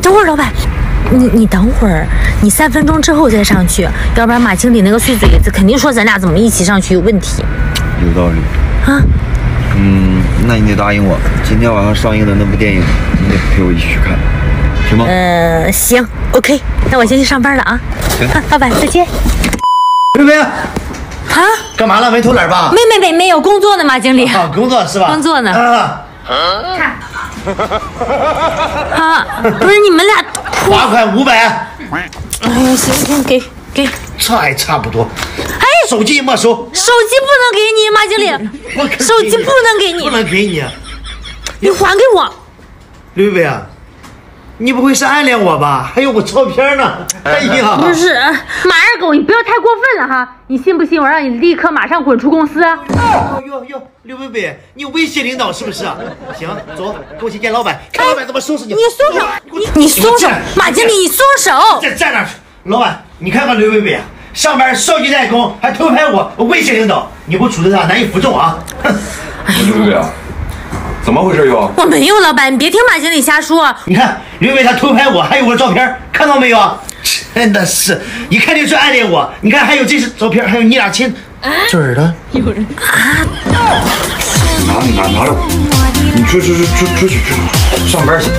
等会儿，老板，你你等会儿，你三分钟之后再上去，要不然马经理那个碎嘴子肯定说咱俩怎么一起上去有问题有道理。啊。嗯，那你得答应我，今天晚上上映的那部电影，你得陪我一起去看，行吗？呃，行，OK，那我先去上班了啊。行啊老板再见。刘冰，啊，干嘛了？没偷懒吧？没没没没有工作呢，马经理。啊，工作是吧？工作呢啊，啊，不是你们俩，罚款五百，哎呀，行行，给给，这还差不多。哎，手机没收，手机不能给你，马经理，我手机不能给你不能给你。你还给我。刘贝啊，你不会是暗恋我吧？还有我照片呢。哎呀，不是，马二狗，你不要太过分了哈！你信不信我让你立刻马上滚出公司？啊哟哟哟，刘贝贝，你威胁领导是不是？行，走，跟我去见老板，看老板怎么收拾你。你松手！你你松手！马经理，你松手！站站那去！老板，你看看刘贝贝啊，上班少女怠工，还偷拍我，我威胁领导，你不处置他难以服众啊！哼！刘贝贝啊，怎么回事又？我没有，老板，你别听马经理瞎说。你看因为他偷拍我，还有我照片，看到没有？真的是，一看就是暗恋我。你看还有这些照片，还有你俩亲嘴儿的。拿拿拿着，你出出出出出去出去上班去。